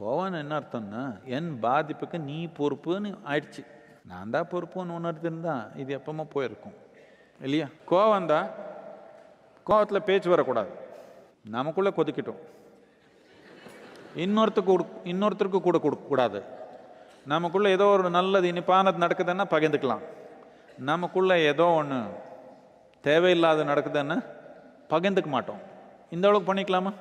கோவம்னு என்ன அர்த்தம்னா என் பாதிப்புக்கு நீ பொறுப்புன்னு ஆயிடுச்சு. நான் தான் பொறுப்புன்னு உணர்ந்திருந்தா இது எப்பவுமே போயிருக்கும். இல்லையா? கோவம் தான் கோவத்தில் பேச்சு வரக்கூடாது. நமக்குள்ளே கொதிக்கிட்டோம். இன்னொருத்தருக்கு கொடு இன்னொருத்தருக்கு கூட கொடுக்கக்கூடாது நமக்குள்ளே ஏதோ ஒரு நல்லது இனிப்பானது நடக்குதுன்னா பகிர்ந்துக்கலாம். நமக்குள்ளே ஏதோ ஒன்று தேவையில்லாத நடக்குதுன்னு பகிர்ந்துக்க மாட்டோம். இந்த அளவுக்கு பண்ணிக்கலாமா?